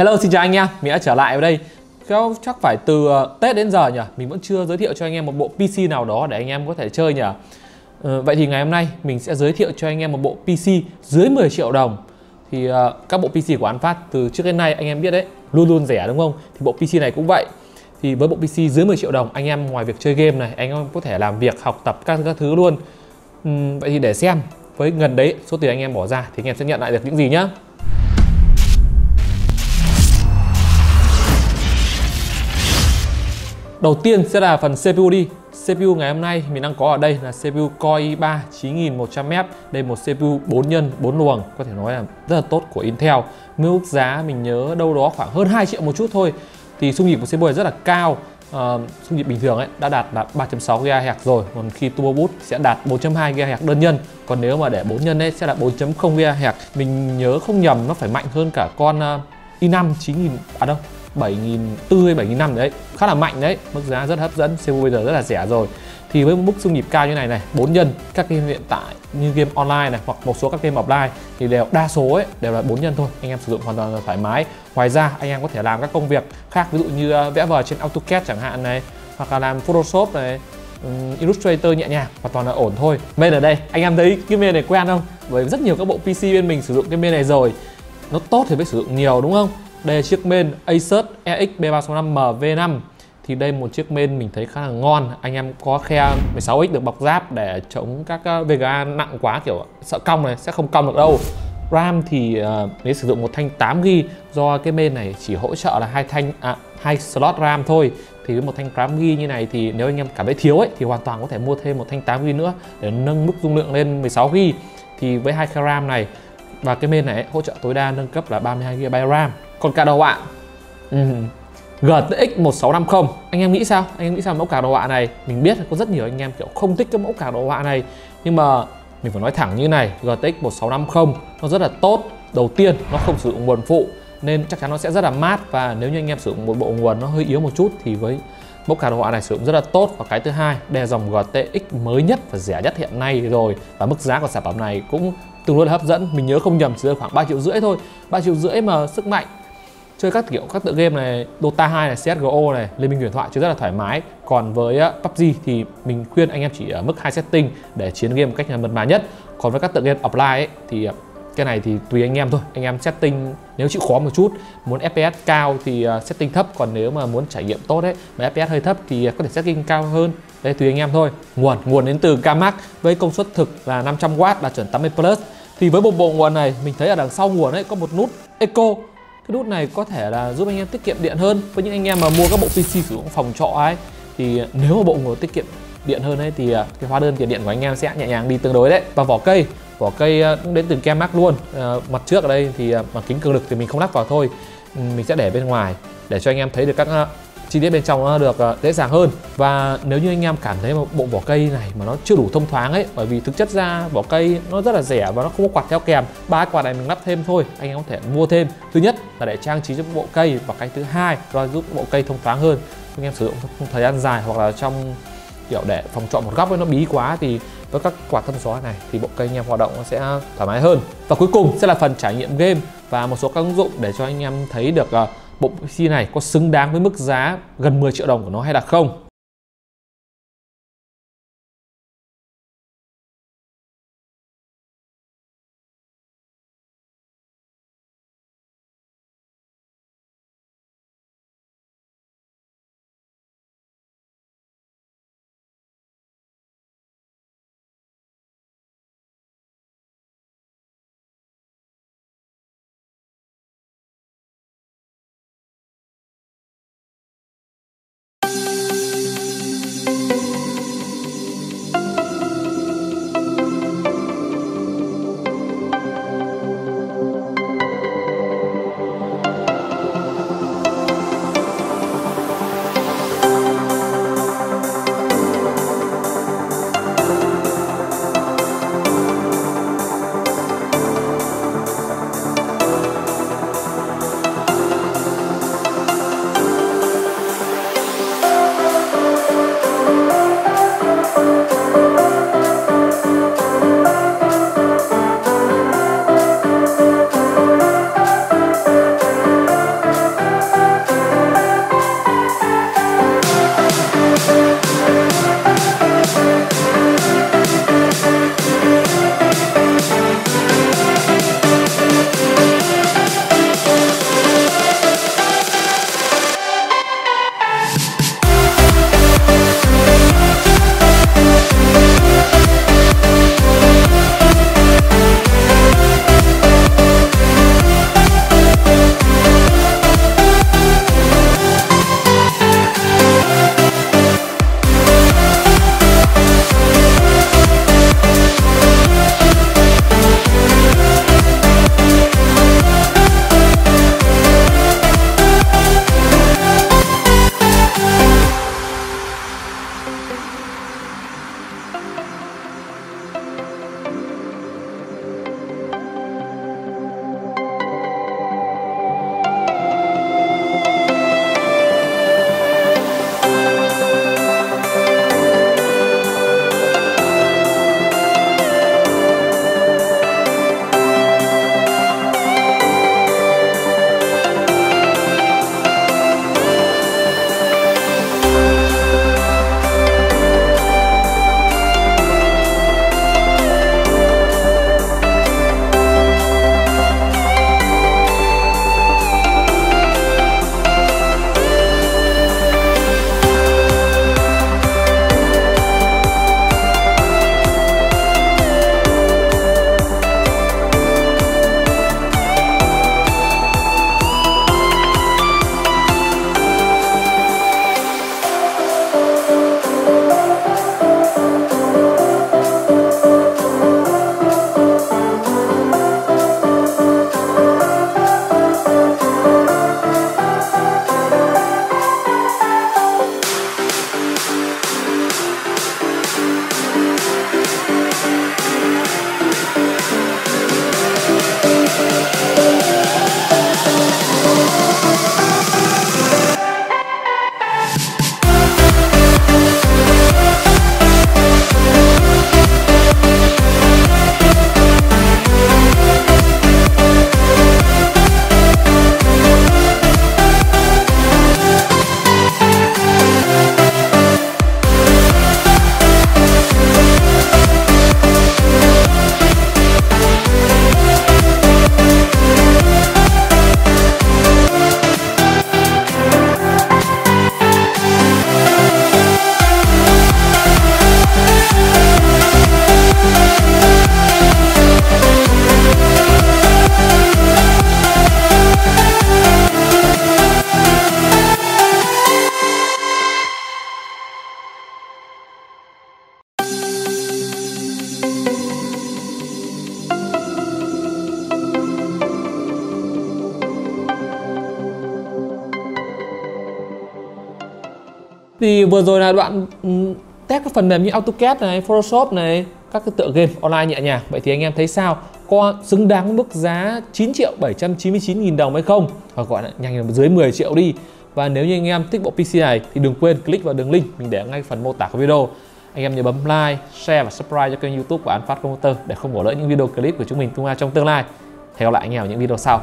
Hello xin chào anh em, mình đã trở lại ở đây. Kéo chắc phải từ ờ, Tết đến giờ nhỉ? Mình vẫn chưa giới thiệu cho anh em một bộ PC nào đó để anh em có thể chơi nhỉ? Ừ, Vậy thì ngày hôm nay mình sẽ giới thiệu cho anh em một bộ PC dưới 10 triệu đồng. Thì uh, các bộ PC của An Phát từ trước đến nay anh em biết đấy Luôn luôn rẻ đúng không? Thì bộ PC này cũng vậy. Thì với bộ PC dưới 10 triệu đồng anh em ngoài việc chơi game này Anh em có thể làm việc, học tập các, các thứ luôn. Uhm, Vậy thì để xem với gần đấy số tiền anh em bỏ ra thì anh em sẽ nhận lại được những gì nhá. Đầu tiên sẽ là phần CPU đi. CPU ngày hôm nay mình đang có ở đây là CPU Core i3 9100F Đây một CPU 4 nhân 4 luồng Có thể nói là rất là tốt của Intel. Mức giá mình nhớ đâu đó khoảng hơn 2 triệu một chút thôi. Thì xung nhịp của CPU này rất là cao. Uh, xung nhịp bình thường ấy đã đạt là 3.6 GHz rồi. Còn khi turbo boost sẽ đạt 4.2 GHz đơn nhân. Còn nếu mà để 4 nhân ấy sẽ là 4.0 GHz mình nhớ không nhầm nó phải mạnh hơn cả con uh, i5 9000 à đâu 7.400 hay 7.500 đấy, khá là mạnh đấy. Mức giá rất hấp dẫn CPU bây giờ rất là rẻ rồi. Thì với một mức xung nhịp cao như này này, bốn nhân các game hiện tại như game online này hoặc một số các game offline thì đều đa số ấy đều là bốn nhân thôi. Anh em sử dụng hoàn toàn là thoải mái. Ngoài ra, anh em có thể làm các công việc khác, ví dụ như ờ, vẽ vời trên AutoCAD chẳng hạn này, hoặc là làm Photoshop này Illustrator nhẹ nhàng, hoàn toàn là ổn thôi. Main ở đây, anh em thấy cái main này quen không? Bởi rất nhiều các bộ PC bên mình sử dụng cái main này rồi. Nó tốt thì phải sử dụng nhiều, đúng không? Đây là chiếc main Asus EX B365 MV5 thì đây một chiếc main mình thấy khá là ngon. Anh em có khe 16x được bọc giáp để chống các ờ, VGA nặng quá kiểu sợ cong này sẽ không cong được đâu. RAM thì uh, nếu sử dụng một thanh 8GB do cái main này chỉ hỗ trợ là hai thanh à, hai slot RAM thôi. Thì với một thanh 8GB như này thì nếu anh em cảm thấy thiếu ấy thì hoàn toàn có thể mua thêm một thanh 8GB nữa để nâng mức dung lượng lên 16GB thì với hai khe RAM này và cái main này hỗ trợ tối đa nâng cấp là 32GB RAM còn cà đầu ạ. Ừ. GTX 1650 anh em nghĩ sao? Anh em nghĩ sao mẫu card đồ họa này? Mình biết là có rất nhiều anh em kiểu không thích cái mẫu card đồ họa này. Nhưng mà mình phải nói thẳng như này, GTX 1650 nó rất là tốt. Đầu tiên, nó không sử dụng nguồn phụ, nên chắc chắn nó sẽ rất là mát. Và nếu như anh em sử dụng một bộ nguồn nó hơi yếu một chút thì với mẫu card đồ họa này sử dụng rất là tốt. Và cái thứ hai đây là dòng GTX mới nhất và rẻ nhất hiện nay rồi. Và mức giá của sản phẩm này cũng tương đối là hấp dẫn. Mình nhớ không nhầm chỉ rơi khoảng 3 triệu rưỡi thôi. 3 triệu rưỡi mà sức mạnh chơi các kiểu các tựa game này Dota 2 này CSGO này Liên minh huyền thoại chơi rất là thoải mái. Còn với PUBG thì mình khuyên anh em chỉ ở mức hai setting để chiến game một cách mật mà nhất. Còn với các tựa game offline ấy, thì à, cái này thì tùy anh em thôi. Anh em setting nếu chịu khó một chút muốn fps cao thì à, setting thấp. Còn nếu mà muốn trải nghiệm tốt đấy mà fps hơi thấp thì có thể setting cao hơn. Đây tùy anh em thôi. Nguồn nguồn đến từ KAMAC với công suất thực là 500W đạt chuẩn 80 plus. Thì với một bộ nguồn này mình thấy ở đằng sau nguồn ấy có một nút eco cái nút này có thể là giúp anh em tiết kiệm điện hơn. Với những anh em mà mua các bộ PC sử dụng phòng trọ ấy thì nếu mà bộ ngồi tiết kiệm điện hơn ấy thì à, cái hóa đơn tiền điện của anh em sẽ nhẹ nhàng đi tương đối đấy. Và vỏ cây vỏ cây à, cũng đến từ kem mắc luôn. À, mặt trước ở đây thì à, mặt kính cường lực thì mình không lắp vào thôi. Mình sẽ để bên ngoài để cho anh em thấy được các chi tiết bên trong nó được ờ, dễ dàng hơn. Và nếu như anh em cảm thấy một bộ vỏ cây này mà nó chưa đủ thông thoáng ấy bởi vì thực chất ra vỏ cây nó rất là rẻ và nó không có quạt theo kèm ba quạt này mình lắp thêm thôi anh em có thể mua thêm. Thứ nhất là để trang trí cho bộ cây và cái thứ hai là giúp bộ cây thông thoáng hơn. Anh em sử dụng trong thời gian dài hoặc là trong kiểu để phòng trọ một góc ấy nó bí quá thì với các quạt thân gió này thì bộ cây anh em hoạt động nó sẽ thoải mái hơn. Và cuối cùng sẽ là phần trải nghiệm game và một số các ứng dụng để cho anh em thấy được uh, bộ PC này có xứng đáng với mức giá gần 10 triệu đồng của nó hay là không? Thì vừa rồi là đoạn ừ, test các phần mềm như AutoCAD này, Photoshop này, các cái tựa game online nhẹ nhàng. Vậy thì anh em thấy sao? Có xứng đáng mức giá 9 triệu 799 nghìn đồng hay không? Hoặc gọi là nhanh là dưới 10 triệu đi. Và nếu như anh em thích bộ PC này thì đừng quên click vào đường link mình để ngay phần mô tả của video. Anh em nhớ bấm like, share và subscribe cho kênh youtube của An Phát Computer để không bỏ lỡ những video clip của chúng mình tung ra trong tương lai. Hẹn gặp lại anh em ở những video sau.